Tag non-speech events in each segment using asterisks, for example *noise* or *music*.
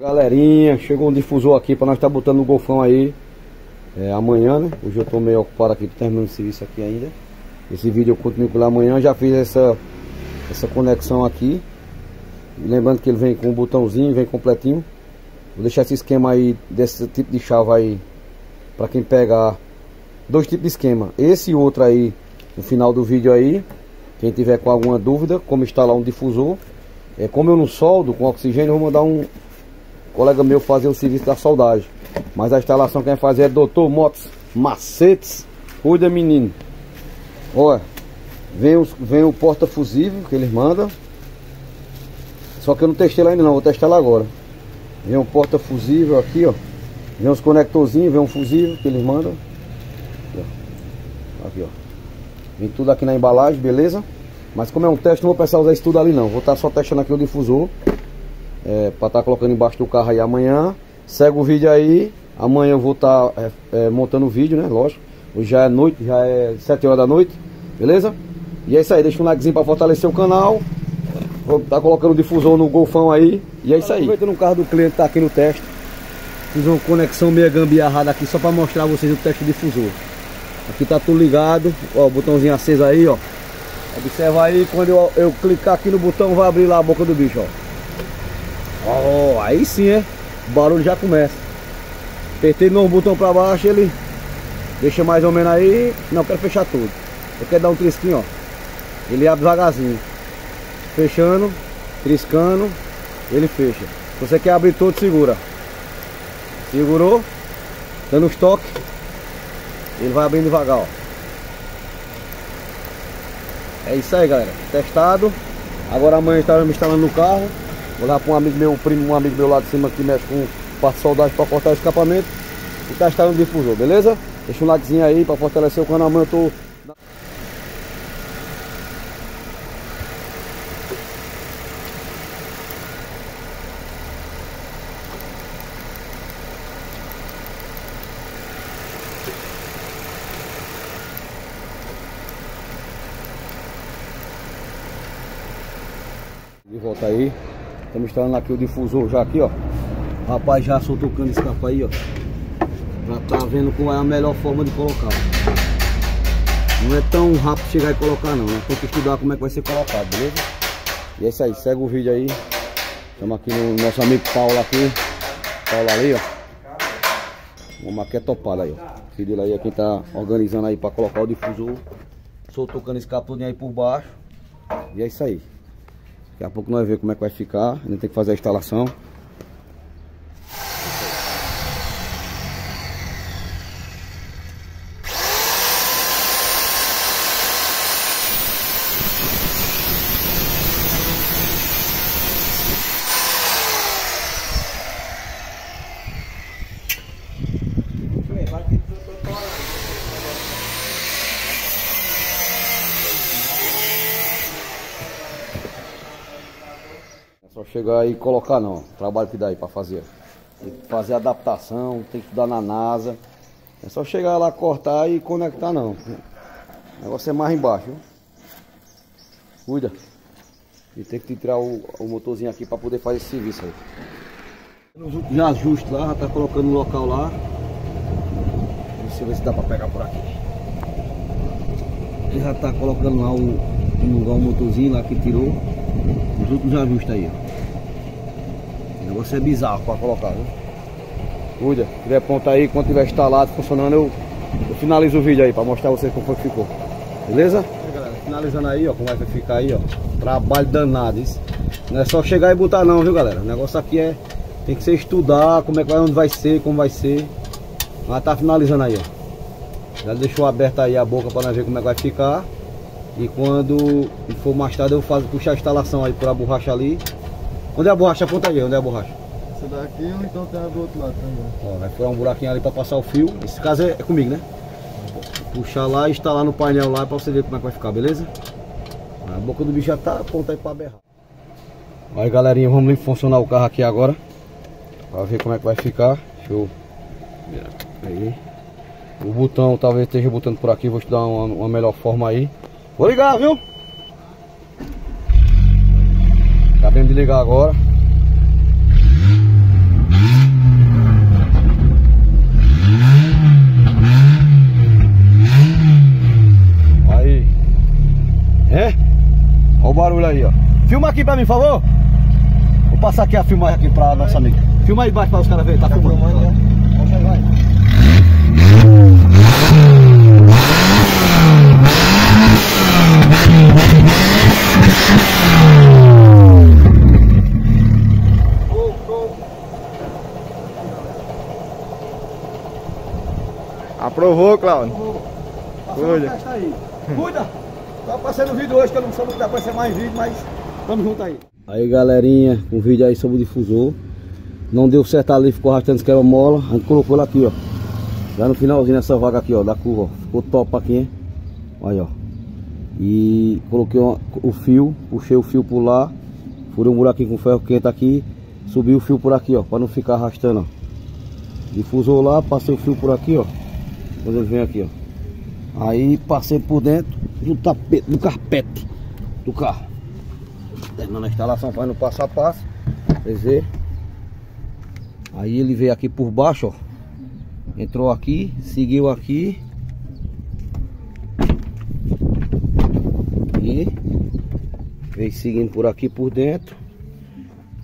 Galerinha, chegou um difusor aqui para nós estar tá botando no golfão aí é, amanhã, né? Hoje eu tô meio ocupado aqui terminando esse serviço aqui ainda. Esse vídeo eu continuo pela manhã, já fiz essa, essa conexão aqui. Lembrando que ele vem com um botãozinho, vem completinho. Vou deixar esse esquema aí, desse tipo de chave aí, para quem pegar dois tipos de esquema. Esse outro aí, no final do vídeo aí. Quem tiver com alguma dúvida, como instalar um difusor. É, como eu não soldo com oxigênio, eu vou mandar um, colega meu fazer o serviço da soldagem. Mas a instalação quem vai fazer é Doutor Motos Macetes. Cuida menino. Olha, vem, os, vem o porta fusível que eles mandam. Só que eu não testei lá ainda não, vou testar lá agora. Vem um porta fusível aqui, ó. Vem uns conectorzinhos, vem um fusível que eles mandam. Aqui, ó. Aqui, ó. Vem tudo aqui na embalagem, beleza? Mas como é um teste, não vou precisar usar isso tudo ali não. Vou estar tá só testando aqui o difusor é, para estar tá colocando embaixo do carro aí amanhã. Segue o vídeo aí. Amanhã eu vou estar tá, é, é, montando o vídeo, né? Lógico. Hoje já é noite, já é 7 horas da noite. Beleza? E é isso aí. Deixa um likezinho para fortalecer o canal. Vou estar tá colocando o difusor no golfão aí. E é isso aí. Aproveitando o carro do cliente tá aqui no teste. Fiz uma conexão meia gambiarrada aqui só para mostrar a vocês o teste do difusor. Aqui tá tudo ligado. Ó, o botãozinho aceso aí, ó. Observa aí, quando eu, eu clicar aqui no botão vai abrir lá a boca do bicho, ó. Ó, aí sim, é. O barulho já começa. Apertei no botão pra baixo, ele deixa mais ou menos aí. Não, quero fechar tudo. Eu quero dar um trisquinho, ó. Ele abre devagarzinho. Fechando, triscando, ele fecha. Se você quer abrir todo, segura. Segurou, dando os toques. Ele vai abrindo devagar, ó. É isso aí, galera. Testado. Agora amanhã estaremos instalando no carro. Lá para um amigo meu, um primo, um amigo meu lá de cima que mexe com parte de soldagem para cortar o escapamento e testar no difusor, beleza? Deixa um likezinho aí para fortalecer o canal, amanhã eu tô de volta aí Estamos instalando aqui o difusor já aqui, ó. O rapaz já soltou o cano de escape aí, ó. Já tá vendo qual é a melhor forma de colocar. Não é tão rápido chegar e colocar não, né? Tem que estudar como é que vai ser colocado, beleza? E é isso aí, segue o vídeo aí. Estamos aqui no nosso amigo Paulo aqui. Paulo ali, ó. Uma maquete topada aí, ó. Filho aí é quem tá organizando aí para colocar o difusor. Soltou o cano todo aí por baixo. E é isso aí. Daqui a pouco nós vamos ver como é que vai ficar. Ainda tem que fazer a instalação. Só chegar e colocar não, trabalho que dá aí para fazer. Tem que fazer adaptação, tem que estudar na NASA. É só chegar lá, cortar e conectar não. O negócio é mais embaixo, viu? Cuida. E tem que tirar o, o motorzinho aqui para poder fazer esse serviço aí. Já ajuste lá, já tá colocando no local lá. Deixa eu ver se dá para pegar por aqui. Ele já tá colocando lá o, lugar o motorzinho lá que tirou. Os outros ajustes aí, ó. Negócio é bizarro para colocar, viu? Cuida, se tiver ponta aí, quando tiver instalado, funcionando, eu, eu finalizo o vídeo aí para mostrar vocês como foi que ficou. Beleza? Aí, galera, finalizando aí, ó, como é que ficar aí, ó. Trabalho danado, isso. Não é só chegar e botar não, viu, galera? O negócio aqui é, tem que ser estudar como é que vai, onde vai ser, como vai ser. Mas tá finalizando aí, ó. Já deixou aberta aí a boca para nós ver como é que vai ficar. E quando for mais tarde eu faço, puxar a instalação aí por a borracha ali Onde é a borracha? Aponta aí, onde é a borracha? Essa daqui ou então tem a do outro lado também. Ó, vai furar um buraquinho ali para passar o fio. Esse caso é, é comigo, né? Puxar lá e instalar no painel lá para você ver como é que vai ficar, beleza? A boca do bicho já tá aponta aí para berrar. Aí galerinha, vamos funcionar o carro aqui agora. Para ver como é que vai ficar. Show. Aí. O botão talvez esteja botando por aqui, vou te dar uma, uma melhor forma aí. Vou ligar, viu? desligar agora. Aí. É? Olha o barulho aí, ó. Filma aqui pra mim, por favor. Vou passar aqui a filmar aqui pra nossa amiga. Filma aí embaixo pra os caras verem. Tá filmando. Tá filmando, vai. Aprovou, Cláudio. Cuida. Cuida. Tá aparecendo vídeo hoje, que eu não sei se vai aparecer mais vídeo, mas tamo junto aí. Aí galerinha, um vídeo aí sobre o difusor. Não deu certo ali, ficou arrastando que era mola. A gente colocou ela aqui, ó. Já no finalzinho nessa vaga aqui, ó, da curva, ó. Ficou top aqui, hein? Olha, ó. E coloquei uma, o fio, puxei o fio por lá. Furei um buraquinho com ferro quente aqui. Subi o fio por aqui, ó, pra não ficar arrastando, ó. Difusor lá, passei o fio por aqui, ó. Quando ele vem aqui, ó. Aí passei por dentro do tapete, do carpete do carro. Terminando a instalação, fazendo passo a passo. Vocês. Aí ele veio aqui por baixo, ó. Entrou aqui, seguiu aqui. E veio seguindo por aqui por dentro.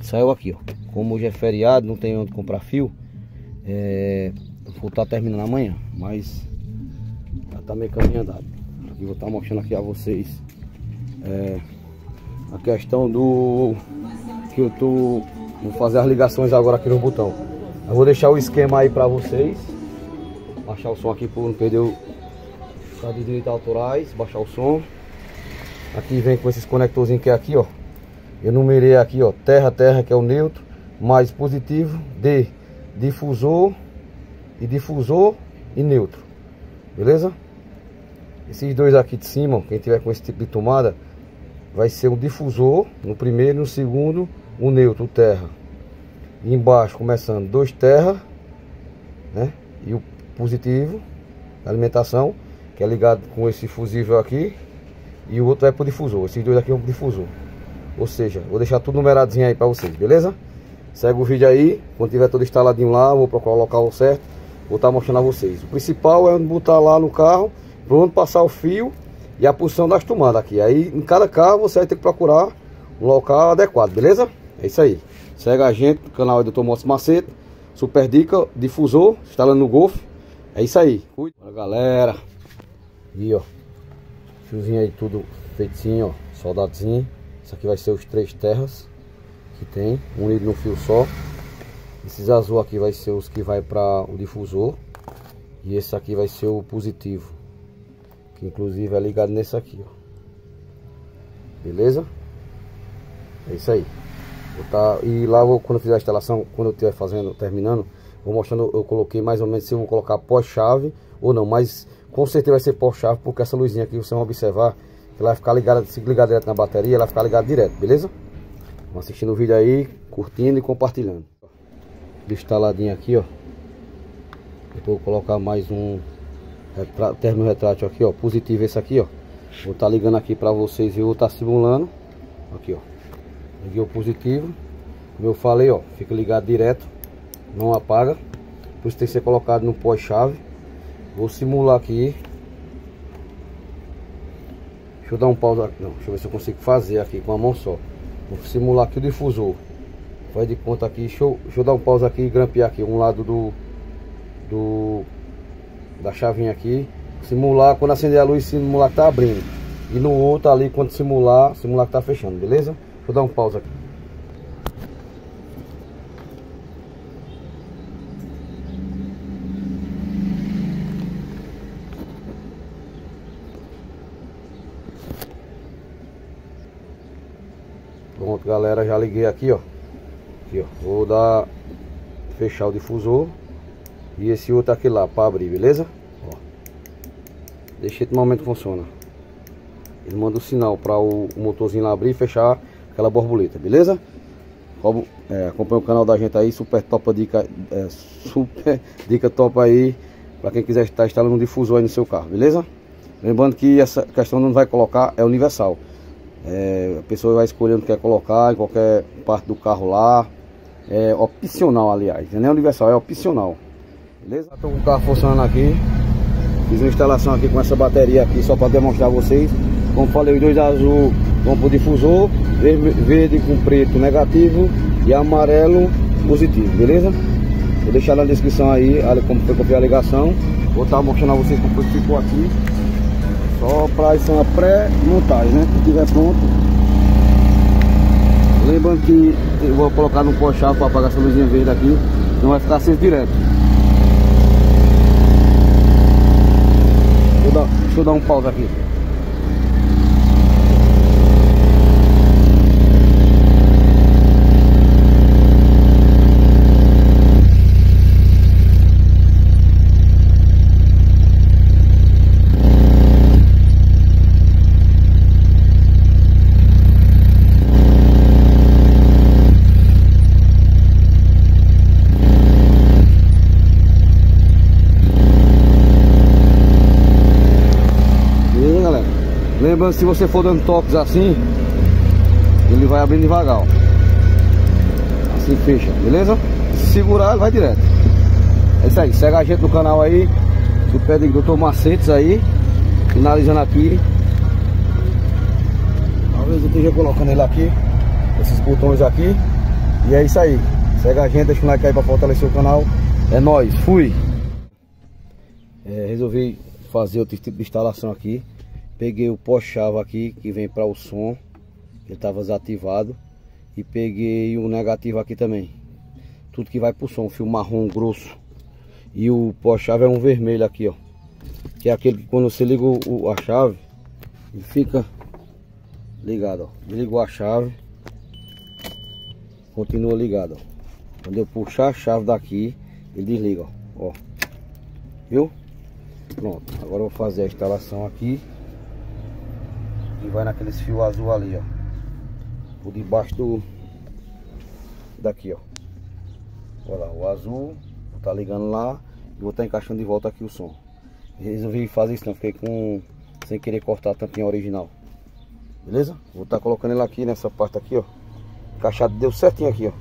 Saiu aqui, ó. Como hoje é feriado, não tem onde comprar fio. É, vou estar tá terminando amanhã, mas já tá meio caminho andado. Aqui vou estar tá mostrando aqui a vocês é, a questão do que eu tô vou fazer as ligações agora aqui no botão. Eu vou deixar o esquema aí para vocês. Baixar o som aqui para não perder o tá de direitos autorais, baixar o som. Aqui vem com esses conectorzinhos que é aqui, ó. Eu numerei aqui, ó, terra, terra, que é o neutro, mais positivo, D, difusor e difusor e neutro. Beleza? Esses dois aqui de cima, quem tiver com esse tipo de tomada, vai ser um difusor no primeiro e no segundo, o neutro, o terra. E embaixo, começando, dois terra, né? E o positivo, alimentação, que é ligado com esse fusível aqui. E o outro vai pro difusor. Esses dois aqui vão pro difusor. Ou seja, vou deixar tudo numeradinho aí para vocês, beleza? Segue o vídeo aí, quando tiver tudo instaladinho lá, vou procurar o local certo, vou estar tá mostrando a vocês. O principal é botar lá no carro, pronto passar o fio e a posição das tomadas aqui. Aí em cada carro você vai ter que procurar um local adequado, beleza? É isso aí. Segue a gente no canal do Motos Macete, super dica, difusor, instalando no Golf. É isso aí. Cuida. galera. E ó, fiozinho aí tudo feitinho, ó. Isso aqui vai ser os três terras que tem, unido no fio só. Esses azul aqui vai ser os que vai para o difusor. E esse aqui vai ser o positivo. Que inclusive é ligado nesse aqui, ó. Beleza? É isso aí. Tá, e lá vou, quando eu fizer a instalação, quando eu estiver fazendo, terminando, vou mostrando, eu coloquei mais ou menos se eu vou colocar pós-chave ou não, mas com certeza vai ser pós-chave, porque essa luzinha aqui, vocês vão observar, que ela vai ficar ligada, se ligar direto na bateria, ela vai ficar ligada direto, beleza? Vão assistindo o vídeo aí, curtindo e compartilhando. Instaladinho aqui, ó. Depois vou colocar mais um termo retrátil aqui, ó. Positivo esse aqui, ó. Vou estar tá ligando aqui para vocês e vou estar tá simulando. Aqui, ó. Liguei o positivo. Como eu falei, ó. Fica ligado direto. Não apaga. Por isso tem que ser colocado no pós-chave. Vou simular aqui. Deixa eu dar um pausa. Não, deixa eu ver se eu consigo fazer aqui com a mão só. Vou simular aqui o difusor. Faz de conta aqui. Deixa eu, deixa eu dar um pausa aqui e grampear aqui. Um lado do. Do. Da chavinha aqui. Simular quando acender a luz, simular que tá abrindo. E no outro ali, quando simular, simular que tá fechando, beleza? Deixa eu dar um pausa aqui. Pronto, galera, já liguei aqui, ó. Aqui, ó. Vou dar fechar o difusor e esse outro aqui lá para abrir, beleza? Ó. Deixa no momento funciona. Ele manda o sinal para o, o, motorzinho lá abrir e fechar aquela borboleta, beleza? Como, é, acompanha o canal da gente aí, super top dica, é, super *laughs* dica top aí para quem quiser estar instalando um difusor aí no seu carro, beleza? Lembrando que essa questão não vai colocar é universal. É, a pessoa vai escolher onde quer colocar, em qualquer parte do carro lá. É opcional, aliás. Não é universal, é opcional. Beleza? Estou com o carro funcionando aqui. Fiz uma instalação aqui com essa bateria aqui só para demonstrar a vocês. Como falei, os dois azul vão para o difusor verde com preto negativo e amarelo positivo, beleza? Vou deixar na descrição aí como foi que eu a ligação. Vou estar mostrando a vocês como ficou aqui. Só para isso é uma pré-montagem, né? Se tiver pronto. Lembrando que eu vou colocar no pó-chave para apagar essa luzinha verde aqui. Não vai ficar aceso direto. Deixa eu dar, deixa eu dar um pausa aqui. Lembrando, se você for dando toques assim, ele vai abrindo devagar, ó. Assim fecha, beleza? Se segurar, ele vai direto. É isso aí, segue a gente no canal aí. O pé de Dr. Macetes aí. Finalizando aqui. Talvez eu esteja colocando ele aqui. Esses botões aqui. E é isso aí. Segue a gente, deixa o like aí pra fortalecer o canal. É nóis, fui! É, resolvi fazer outro tipo de instalação aqui. Peguei o pó-chave aqui que vem para o som, que estava desativado. E peguei o negativo aqui também. Tudo que vai para o som, fio marrom grosso. E o pó-chave é um vermelho aqui, ó. Que é aquele que quando você liga o, a chave, ele fica ligado, ó. Ligou a chave, continua ligado, ó. Quando eu puxar a chave daqui, ele desliga, ó. ó. Viu? Pronto, agora eu vou fazer a instalação aqui. E vai naqueles fios azul ali, ó. Por debaixo do... Daqui, ó. Olha lá, o azul. Vou tá ligando lá. E vou estar tá encaixando de volta aqui o som. Resolvi fazer isso, não. Fiquei com... Sem querer cortar a tampinha original. Beleza? Vou estar tá colocando ele aqui nessa parte aqui, ó. Encaixado deu certinho aqui, ó.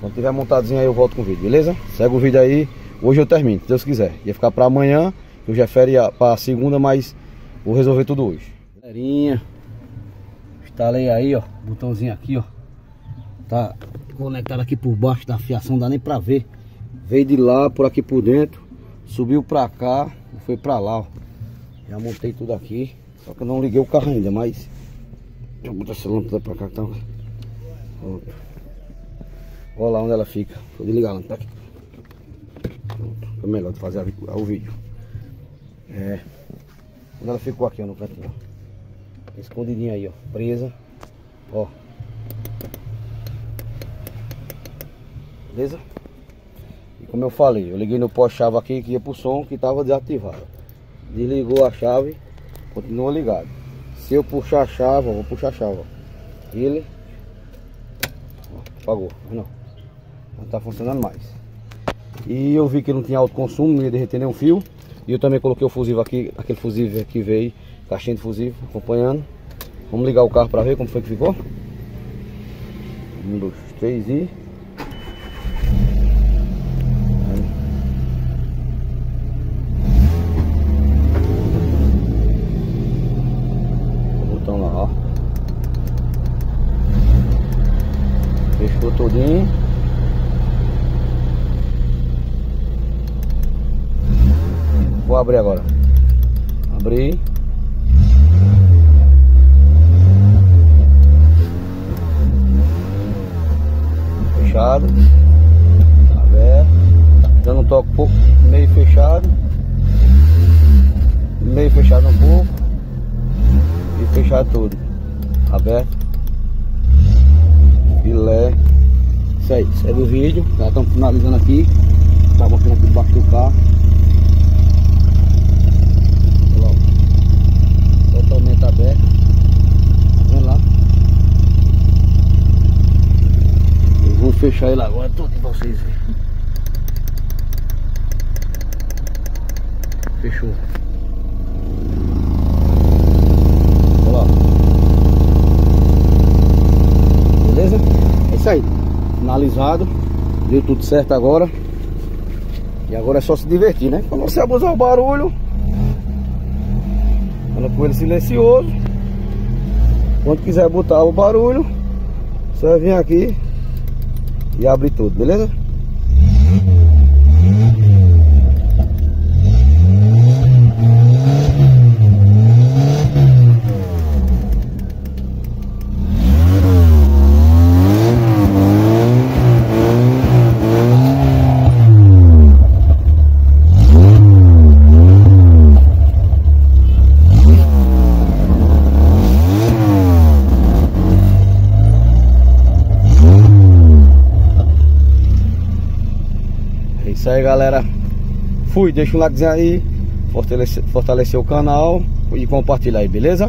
Quando tiver montadinho aí eu volto com o vídeo, beleza? Segue o vídeo aí. Hoje eu termino, se Deus quiser. Ia ficar pra amanhã, eu já feria pra segunda, mas vou resolver tudo hoje. Galerinha, instalei aí, ó, botãozinho aqui, ó. Tá conectado aqui por baixo da fiação, dá nem pra ver. Veio de lá, por aqui por dentro, subiu pra cá e foi pra lá, ó. Já montei tudo aqui, só que eu não liguei o carro ainda, mas... Deixa eu botar essa lâmpada pra cá, tá? Pronto. Olha lá onde ela fica. Vou desligar a lâmpada aqui. Pronto. Foi melhor fazer o vídeo. É. Onde ela ficou aqui, ó, no cantinho, ó. Escondidinha aí, ó. Presa. Ó. Beleza? E como eu falei, eu liguei no pós-chave aqui que ia pro som que tava desativado. Desligou a chave, continua ligado. Se eu puxar a chave, ó, vou puxar a chave, ó. Ele apagou, não. Não tá funcionando mais. E eu vi que não tinha alto consumo, não ia derreter nenhum fio. E eu também coloquei o fusível aqui, aquele fusível que veio Caixinha de fusível acompanhando. Vamos ligar o carro para ver como foi que ficou. Um, dois, três e... O botão lá, ó. Fechou todinho. Vou abrir agora. Abrir. fechado. Aberto. Dando um toque pouco, meio fechado. Meio fechado um pouco. E fechado tudo. Aberto. Filé. Isso aí, segue o vídeo. Já estamos finalizando aqui. Tá mostrando aqui debaixo do carro. Totalmente aberto. Fechar ele agora tudo pra vocês verem. Fechou. Olha lá. Beleza? É isso aí. Finalizado. Deu tudo certo agora. E agora é só se divertir, né? Quando você abusar o barulho. Anda com ele silencioso. Quando quiser botar o barulho, você vai vir aqui e abrir tudo, beleza? Isso aí, galera. Fui, deixa um likezinho aí, fortalecer, fortalecer o canal e compartilhar aí, beleza?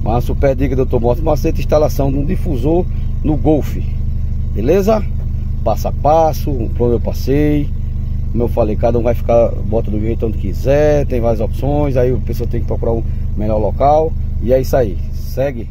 Uma super dica do Dr. Motos Macete, instalação de um difusor no Golf, beleza? Passo a passo, onde eu passei. Como eu falei, cada um vai ficar, bota do jeito onde quiser, tem várias opções, aí a pessoa tem que procurar um melhor local. E é isso aí, segue.